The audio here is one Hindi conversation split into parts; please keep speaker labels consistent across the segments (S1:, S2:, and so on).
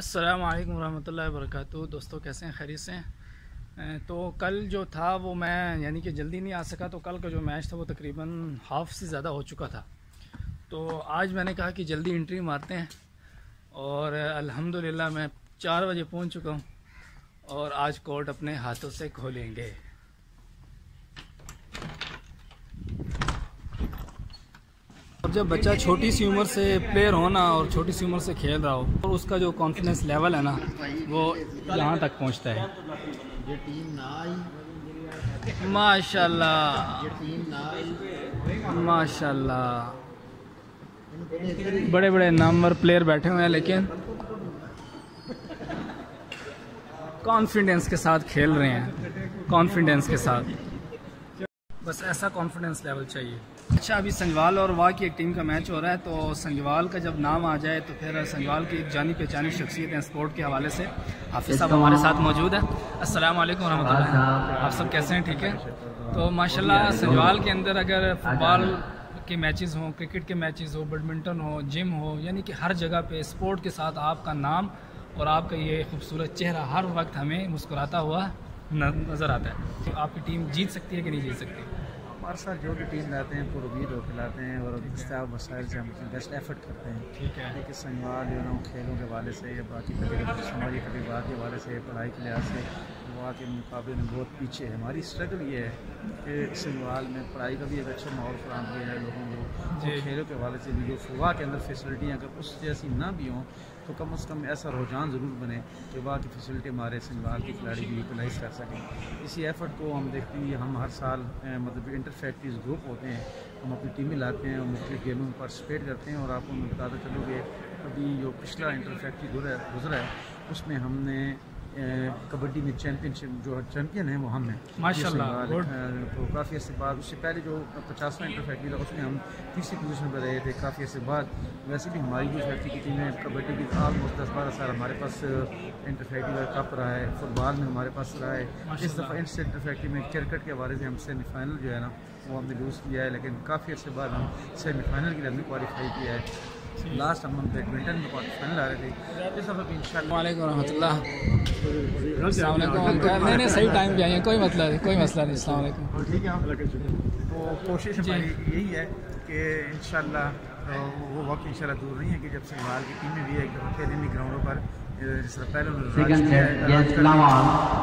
S1: अस्सलाम वालेकुम रहमतुल्लाहि वबरकातुहू दोस्तों, कैसे हैं? खैरियत से हैं? तो कल जो था, वो मैं, यानी कि जल्दी नहीं आ सका तो कल का जो मैच था, वो तकरीबन हाफ़ से ज़्यादा हो चुका था। तो आज मैंने कहा कि जल्दी इंट्री मारते हैं और अल्हम्दुलिल्लाह मैं चार बजे पहुँच चुका हूँ और आज कोर्ट अपने हाथों से खोलेंगे। जब बच्चा छोटी सी उम्र से प्लेयर हो ना और छोटी सी उम्र से खेल रहा हो और उसका जो कॉन्फिडेंस लेवल है ना, वो यहाँ तक पहुँचता है।
S2: माशाल्लाह। माशाल्लाह। बड़े बड़े नामवर प्लेयर बैठे हुए हैं, लेकिन कॉन्फिडेंस के साथ खेल रहे हैं। कॉन्फिडेंस के साथ। बस ऐसा कॉन्फिडेंस लेवल चाहिए। अच्छा अभी संजवाल और वाह की एक टीम का मैच हो रहा है तो संजवाल का जब नाम आ जाए तो फिर संजवाल की एक जानी पहचानी शख्सियत है स्पोर्ट के हवाले से। हाफिज साहब हमारे साथ मौजूद है। अस्सलाम वालेकुम आप सब कैसे हैं? ठीक है? तो माशाल्लाह संजवाल के अंदर अगर फुटबॉल के मैचेस हों, क्रिकेट के मैचेस हो, बैडमिंटन हो, जिम हो, यानी कि हर जगह पे स्पोर्ट के साथ आपका नाम और आपका ये खूबसूरत चेहरा हर वक्त हमें मुस्कुराता हुआ नज़र आता है। तो आपकी टीम जीत सकती है कि नहीं जीत सकती?
S3: हमारे साथ जो भी टीम लाते हैं पूरी उम्मीद होकर लाते हैं और दस्तियाब वसाइल से हम बेस्ट एफर्ट करते हैं।
S2: ठीक है।
S3: लेकिन संगवाल जो ना खेलों के हवाले से या बाकी समाजी तकरीबात के हवाले से पढ़ाई के लिहाज से। वहाँ के मुकाबले में बहुत पीछे है। हमारी स्ट्रगल ये है कि संगवाल में पढ़ाई का भी एक अच्छा माहौल फराम किया है लोगों को। खेलों के हवाले से भी जो फुवा के अंदर फैसिलिटियाँ अगर उस जैसी ना भी हों तो कम अज़ कम ऐसा रुझान ज़रूर बने कि वहाँ की फैसिलिटी हमारे संगवाल के खिलाड़ी भी यूटिलाइज़ कर सकें। इसी एफर्ट को हम देखते हैं हम हर साल मतलब इंटर फैक्ट्रीज ग्रुप होते हैं। हम अपनी टीमें लाते हैं और मुख्तु गेमों में पार्टिसपेट करते हैं और आपको मैं बताता चलूँ कि अभी जो पिछला इंटर फैक्ट्री गुजरा है, उसमें हमने कबड्डी में चैंपियनशिप जो चैंपियन है वो हम हैं।
S2: माशाल्लाह,
S3: तो काफ़ी अर्से बाद उससे पहले जो पचासवां इंटर फैक्ट्री था उसमें हम तीसरी पोजीशन पर रहे थे काफ़ी अर्से बाद वैसे भी हमारी जो फैक्ट्री की टीमें कबड्डी की ऑलमोस्ट दस बारह साल हमारे पास इंटर फैक्ट्री का कप रहा है फुटबॉल में हमारे पास रहा है। इस दफ़ा इंटर फैक्ट्री में क्रिकेट के हवाले से हम सेमीफाइनल जो है ना वो हमने लूज़ किया है लेकिन काफ़ी अर्से बाद हम सेमीफाइनल के लिए हमने क्वालिफाई किया है। लास्ट हम बैडमिंटन में क्वार्टर फाइनल आ रहे थे
S2: नहीं नहीं सही टाइम पे आई हैं कोई मतलब नहीं कोई मसला नहीं अस्सलाम
S3: ठीक है तो कोशिश हमारी यही है कि इन वो वक्त इन दूर नहीं है कि जब संभाल की टीमें भी एक दफ़ा खेलेंगी ग्राउंडों पर जिस तरह पहले उन्होंने है.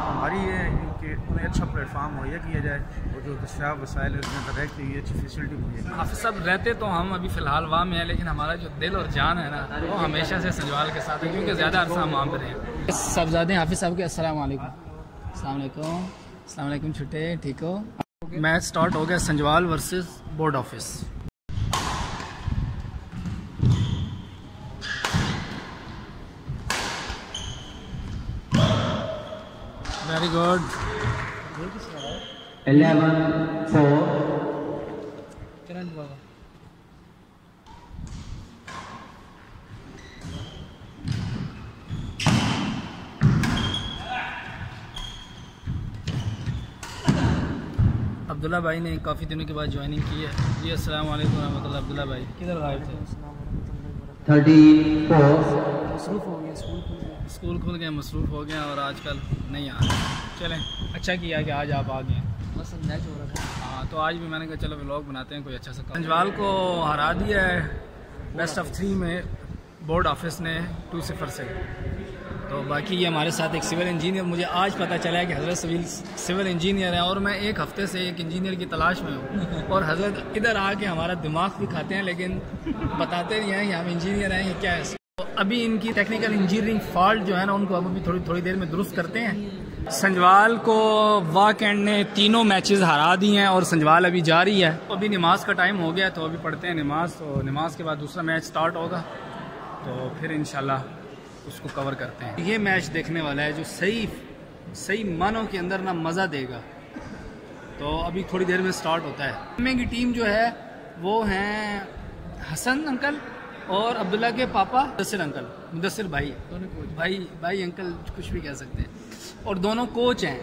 S3: हमारी ये है कि उन्हें अच्छा प्लेटफार्म मुहैया किया जाए और जो वसाइल है उसमें डायरेक्ट ये अच्छी फैसिलिटी मुहैया
S2: हाफिज साहब रहते तो हम अभी फ़िलहाल वहाँ में हैं लेकिन हमारा जो दिल और जान है ना वो हमेशा से संजवाल के साथ है क्योंकि ज़्यादा अरसा हम वहाँ पर रहे साहबजादे हाफिज साहब के अस्सलाम वालेकुम। अस्सलाम वालेकुम। अस्सलाम वालेकुम छुट्टे ठीक हो? मैच स्टार्ट हो गया संजवाल versus board office very good
S4: 11 4
S2: Abdullah भाई ने काफ़ी दिनों के बाद ज्वाइनिंग की है। जी अस्सलाम वालेकुम रहमतुल्लाह अब्दुल्ला भाई। किधर गायब थे
S4: 13 4
S2: स्कूल खुल गए मसरूफ़ हो गए और आजकल नहीं आ रहे। चलें अच्छा किया कि आज आप आ गए। बस मैच हो रहा था हाँ तो आज भी मैंने कहा चलो ब्लॉग बनाते हैं कोई अच्छा सा पंजवाल को हरा दिया है बेस्ट ऑफ़ थ्री में बोर्ड ऑफ़िस ने टू सिफर से। तो बाकी ये हमारे साथ एक सिविल इंजीनियर, मुझे आज पता चला है कि हज़रत सिविल सिविल इंजीनियर है और मैं एक हफ़्ते से एक इंजीनियर की तलाश में हूँ। और हज़रत इधर आके हमारा दिमाग भी खाते हैं, लेकिन बताते नहीं हैं कि हम इंजीनियर हैं ये क्या है। तो अभी इनकी टेक्निकल इंजीनियरिंग फॉल्ट जो है ना, उनको अब अभी थोड़ी थोड़ी देर में दुरुस्त करते हैं। संजवाल को वाकेंड ने तीनों मैचेस हरा दिए हैं और संजवाल अभी जा रही है। तो अभी नमाज़ का टाइम हो गया तो अभी पढ़ते हैं नमाज़ तो नमाज़ के बाद दूसरा मैच स्टार्ट होगा। तो फिर इंशाल्लाह उसको कवर करते हैं। ये मैच देखने वाला है जो सही सही मानों के अंदर ना मज़ा देगा। तो अभी थोड़ी देर में स्टार्ट होता है। एम की टीम जो है वो हैं हसन अंकल और अब्दुल्ला के पापा मुदसर अंकल मुदसर भाई। दोनों कोच भाई भाई अंकल कुछ भी कह सकते हैं। और दोनों कोच हैं।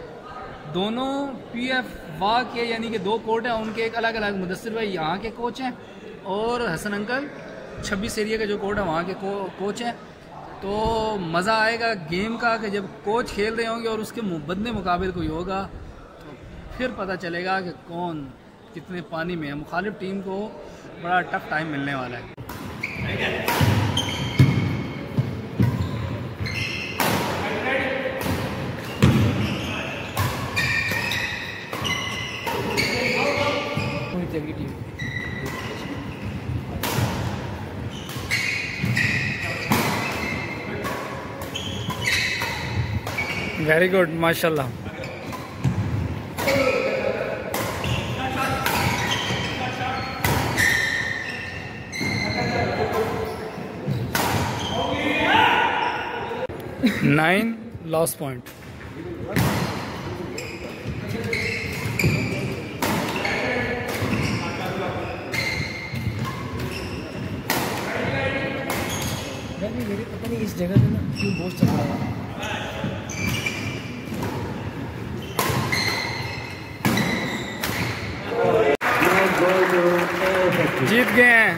S2: दोनों पी एफ़ वाह के यानी कि दो कोर्ट हैं उनके एक अलग अलग मुदसर भाई यहाँ के कोच हैं और हसन अंकल छब्बीस एरिया का जो कोर्ट है वहाँ के को, कोच हैं। तो मज़ा आएगा गेम का कि जब कोच खेल रहे होंगे और उसके बदने मुकाबले कोई होगा तो फिर पता चलेगा कि कौन कितने पानी में है। मुखालिफ टीम को बड़ा टफ टाइम मिलने वाला है। वेरी गुड माशाल्लाह नाइन लॉस पॉइंट
S5: इस जगह पे ना क्यों बहुत चल रहा है।
S2: जीत गए हैं।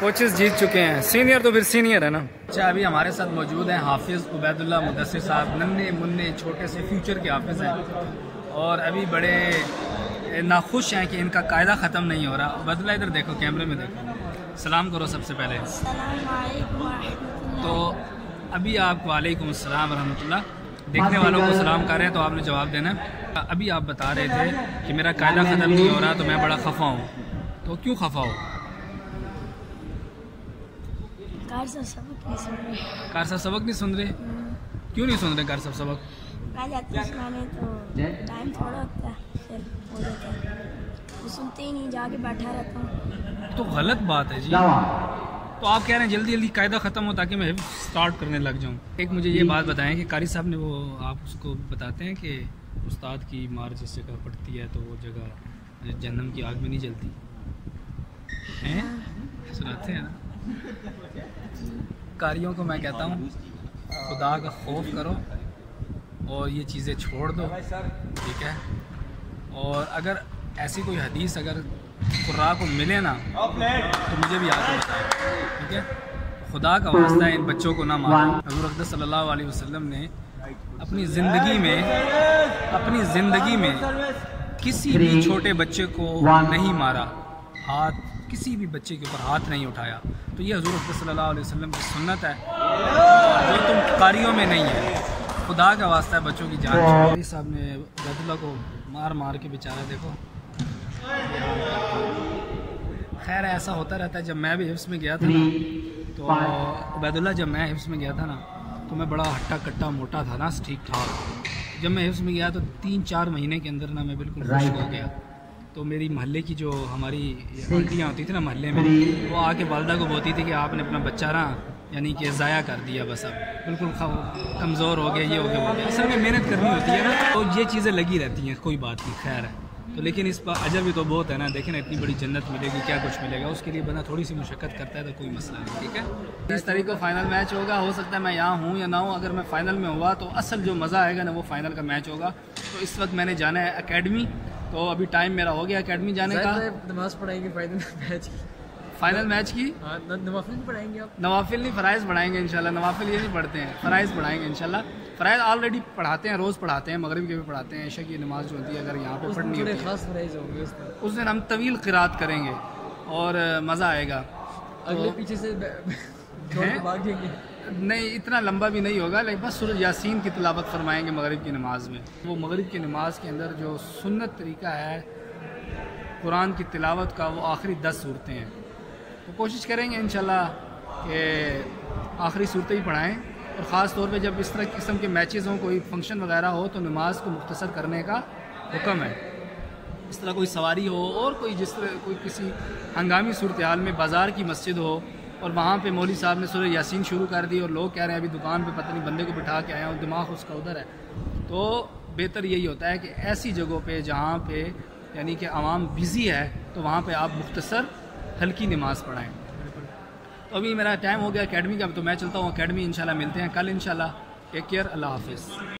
S2: कोचेस जीत चुके हैं। सीनियर तो फिर सीनियर है ना। अच्छा अभी हमारे साथ मौजूद हैं हाफिज़ उबैदुल्ला मुदसर साहब। नन्हे मुन्ने छोटे से फ्यूचर के हाफिज़ हैं। और अभी बड़े नाखुश हैं कि इनका कायदा ख़त्म नहीं हो रहा। उबैदुल्ला, इधर देखो, कैमरे में देखो। सलाम करो सबसे पहले। तो अभी आप, वालेकुम अस्सलाम रहमतुल्लाह। देखने वालों को सलाम कर रहे हैं तो आपने जवाब देना अभी आप बता रहे थे कि मेरा कायदा ख़त्म नहीं हो रहा तो मैं बड़ा खफा हूँ। तो क्यों खफा हो?
S6: कार साहब सबक नहीं सुन रहे।
S2: कार साहब सबक नहीं सुन रहे? क्यों नहीं सुन रहे कार साहब सबक?
S6: मैं जाती हूँ सुनाने तो टाइम थोड़ा होता है फिर हो जाता है। वो सुनते ही नहीं जाके बैठा रहता हूँ।
S2: तो गलत बात है जी। तो आप कह रहे हैं जल्दी जल्दी कायदा ख़त्म हो ताकि मैं स्टार्ट करने लग जाऊँ। एक मुझे ये बात बताएँ कि कारी साहब ने वो आप उसको बताते हैं कि उस्ताद की मार जिस जगह पड़ती है तो वो जगह जन्म की आग में नहीं जलती? हैं? सुनाते हैं ना। कारियों को मैं कहता हूँ, खुदा का खौफ करो और ये चीज़ें छोड़ दो, ठीक है? और अगर ऐसी कोई हदीस अगर कुर्रा को मिले ना तो मुझे भी याद होता है ठीक है? खुदा का वास्ता इन बच्चों को ना मारो हजूर सल्लल्लाहु अलैहि वसल्लम ने अपनी ज़िंदगी में, अपनी ज़िंदगी में किसी भी छोटे बच्चे को नहीं मारा। हाथ किसी भी बच्चे के ऊपर हाथ नहीं उठाया। तो ये हजूर सल्लल्लाहु अलैहि वसल्लम की सुन्नत है। जो तुम कारियों में नहीं है। खुदा का वास्ता है बच्चों की जान साहब ने बैतुल्ला को मार मार के बेचारा देखो। खैर ऐसा होता रहता है जब मैं भी हिफ्स में गया था ना तो उबैदुल्ला जब मैं हिफ्स में गया था ना तो मैं बड़ा हट्टा कट्टा मोटा था ना ठीक ठाक जब मैं हिफ्स में गया तो तीन चार महीने के अंदर ना मैं बिल्कुल खुश हो गया। तो मेरी मोहल्ले की जो हमारी आंटियाँ होती थी ना मोहल्ले में वो आके वालदा को बोलती थी कि आपने अपना बच्चा ना यानी कि ज़ाया कर दिया बस अब। बिल्कुल कमज़ोर हो गया ये हो गया हो गया। असल में मेहनत करनी होती है ना तो ये चीज़ें लगी रहती हैं कोई बात नहीं खैर। है तो लेकिन इस पर अजब भी तो बहुत है ना देखें ना इतनी बड़ी जन्नत मिलेगी क्या कुछ मिलेगा उसके लिए बंदा थोड़ी सी मुशक्क़त करता है तो कोई मसला नहीं ठीक है? इस तरीके का फाइनल मैच होगा हो सकता है मैं यहाँ हूँ या ना हूँ अगर मैं फ़ाइनल में हुआ तो असल जो मज़ा आएगा ना वो फ़ाइनल का मैच होगा। तो इस वक्त मैंने जाना है अकेडमी तो अभी टाइम मेरा हो गया अकेडमी जाने का।
S5: नमाज़ पढ़ाएँगे फाइनल मैच की।
S2: फाइनल मैच की?
S5: हाँ नवाफिल पढ़ाएँगे आप?
S2: नवाफिल नहीं फ़राइज़ पढ़ाएँगे इंशाल्लाह। नवाफिल ये नहीं पढ़ते हैं फ़राइज़ पढ़ाएँगे इंशाल्लाह। फ़राइज़ ऑलरेडी पढ़ाते हैं रोज़ पढ़ाते हैं मगरब के भी पढ़ाते हैं। ऐशा की नमाज़ जो होती है अगर यहाँ पे पढ़नी होती
S5: खास फ़राइज़ होंगे उस दिन।
S2: हम तवील किरात करेंगे और मज़ा आएगा।
S5: अगले पीछे से
S2: नहीं, इतना लंबा भी नहीं होगा, लेकिन बस सूरज यासीन की तलावत फरमाएँगे मगरिब की नमाज़ में। वो मगरिब की नमाज़ के अंदर जो सुन्नत तरीका है, कुरान की तिलावत का, वो आखिरी दस सूरतें हैं। तो कोशिश करेंगे इन कि आखिरी सूरतें ही पढ़ाएँ, और ख़ास तौर पे जब इस तरह किस्म के मैचेस हों, कोई फ़ंक्शन वगैरह हो तो नमाज़ को मुख्तसर करने का हुक्म है। इस तरह कोई सवारी हो, और कोई जिस तरह कोई किसी हंगामी सूरत हाल में बाज़ार की मस्जिद हो और वहाँ पे मौली साहब ने सूर्य यासीन शुरू कर दी और लोग कह रहे हैं, अभी दुकान पे पता नहीं, बंदे को बिठा के आया और दिमाग उसका उधर है। तो बेहतर यही होता है कि ऐसी जगहों पे जहाँ पे यानी कि आवाम बिज़ी है तो वहाँ पे आप मुख्तसर हल्की नमाज़ पढ़ाएँ। तो अभी मेरा टाइम हो गया अकेडमी का तो मैं चलता हूँ अकेडमी इंशाल्लाह मिलते हैं कल, इंशाल्लाह। टेक केयर अल्लाह हाफिज़।